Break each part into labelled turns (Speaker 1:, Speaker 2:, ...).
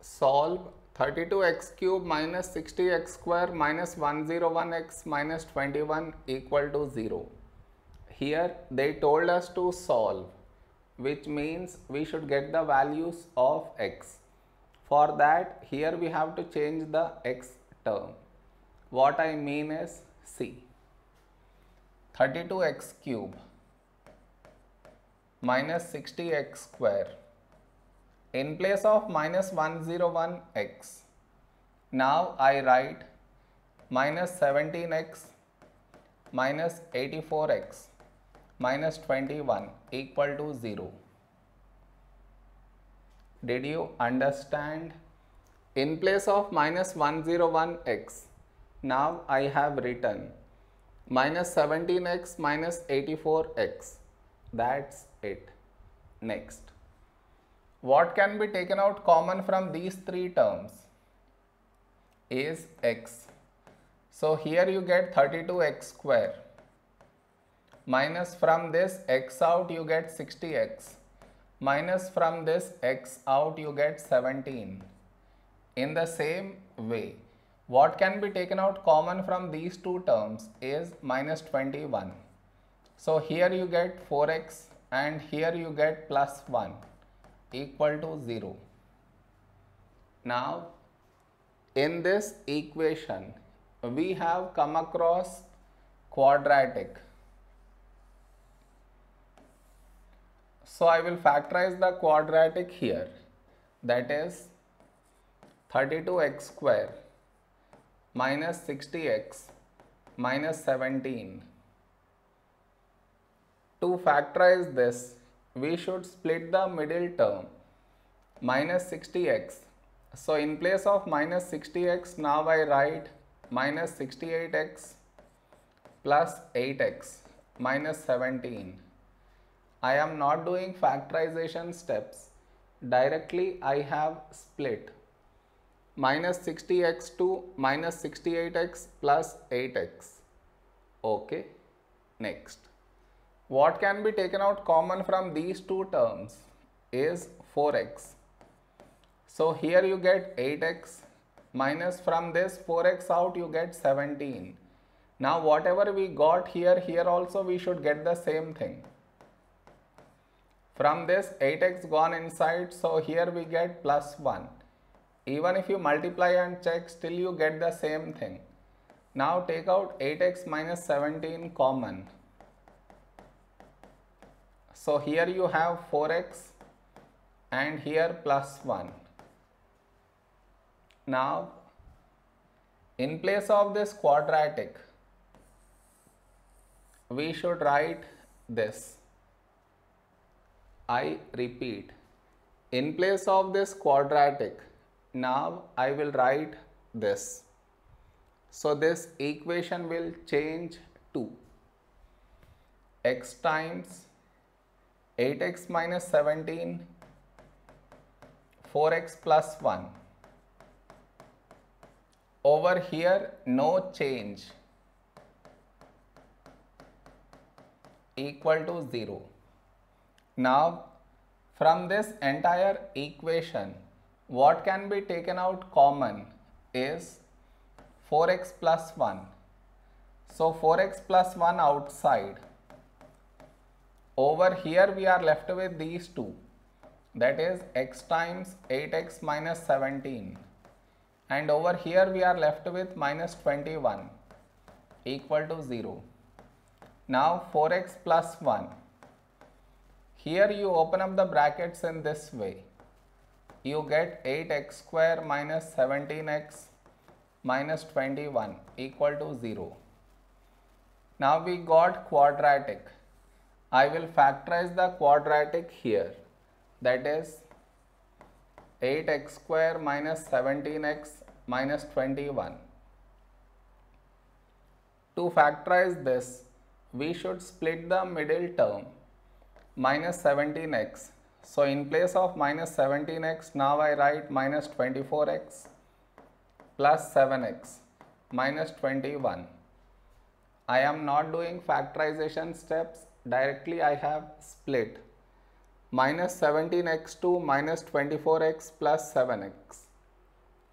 Speaker 1: solve 32x cube minus 60x square minus 101x minus 21 equal to 0. Here they told us to solve which means we should get the values of x. For that here we have to change the x term. What I mean is see 32x cube minus 60x square in place of minus 101x now I write minus 17x minus 84x minus 21 equal to 0 did you understand? In place of minus 101x now I have written minus 17x minus 84x that's it. Next what can be taken out common from these three terms is x. So here you get 32x square minus from this x out you get 60x minus from this x out you get 17. In the same way what can be taken out common from these two terms is minus 21. So here you get 4x and here you get plus 1 equal to 0. Now in this equation we have come across quadratic. So I will factorize the quadratic here that is 32x square minus 60x minus 17. To factorize this we should split the middle term minus 60x. So in place of minus 60x now I write minus 68x plus 8x minus 17. I am not doing factorization steps. Directly I have split minus 60x to minus 68x plus 8x. Okay. Next. What can be taken out common from these two terms is 4x. So here you get 8x minus from this 4x out you get 17. Now whatever we got here, here also we should get the same thing. From this 8x gone inside, so here we get plus 1. Even if you multiply and check, still you get the same thing. Now take out 8x minus 17 common. So here you have 4x and here plus 1. Now in place of this quadratic we should write this. I repeat in place of this quadratic now I will write this. So this equation will change to x times 8x minus 17, 4x plus 1. Over here, no change equal to 0. Now, from this entire equation, what can be taken out common is 4x plus 1. So, 4x plus 1 outside over here we are left with these two that is x times 8x minus 17 and over here we are left with minus 21 equal to 0. Now 4x plus 1. Here you open up the brackets in this way. You get 8x square minus 17x minus 21 equal to 0. Now we got quadratic I will factorize the quadratic here that is 8x square minus 17x minus 21. To factorize this we should split the middle term minus 17x. So in place of minus 17x now I write minus 24x plus 7x minus 21. I am not doing factorization steps directly I have split minus 17x to minus 24x plus 7x.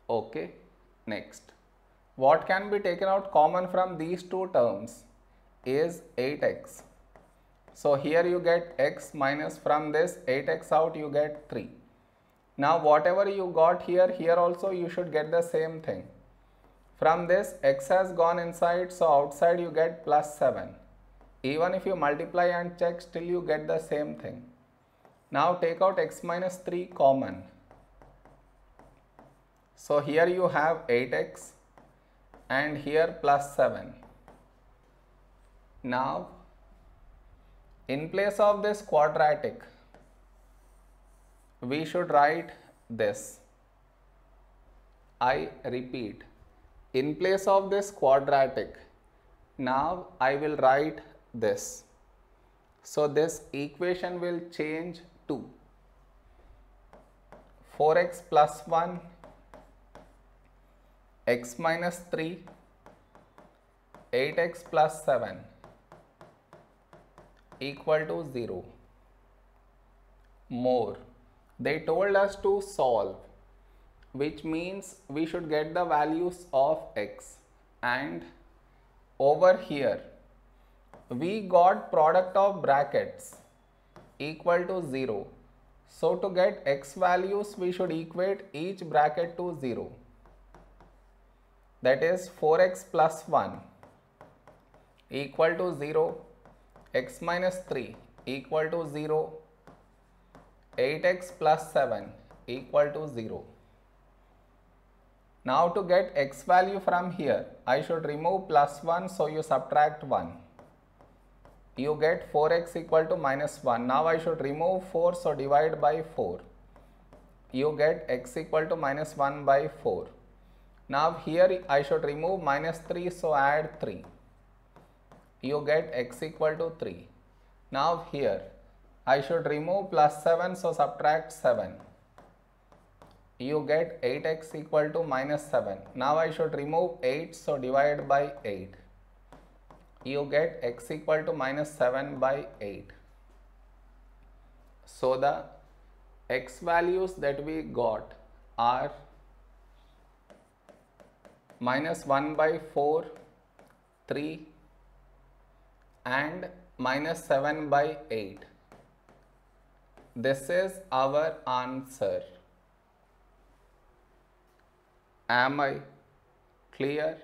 Speaker 1: Okay, next. What can be taken out common from these two terms is 8x. So here you get x minus from this 8x out you get 3. Now whatever you got here, here also you should get the same thing. From this x has gone inside so outside you get plus 7. Even if you multiply and check still you get the same thing. Now take out x minus 3 common. So here you have 8x and here plus 7. Now in place of this quadratic we should write this. I repeat in place of this quadratic now I will write this. So this equation will change to 4x plus 1 x minus 3 8x plus 7 equal to 0 more. They told us to solve which means we should get the values of x. And over here we got product of brackets equal to 0. So to get x values we should equate each bracket to 0 that is 4x plus 1 equal to 0 x minus 3 equal to 0 8x plus 7 equal to 0. Now to get x value from here I should remove plus 1 so you subtract 1 you get 4x equal to minus 1. Now I should remove 4 so divide by 4. You get x equal to minus 1 by 4. Now here I should remove minus 3 so add 3. You get x equal to 3. Now here I should remove plus 7 so subtract 7. You get 8x equal to minus 7. Now I should remove 8 so divide by 8 you get x equal to minus 7 by 8. So the x values that we got are minus 1 by 4, 3 and minus 7 by 8. This is our answer. Am I clear?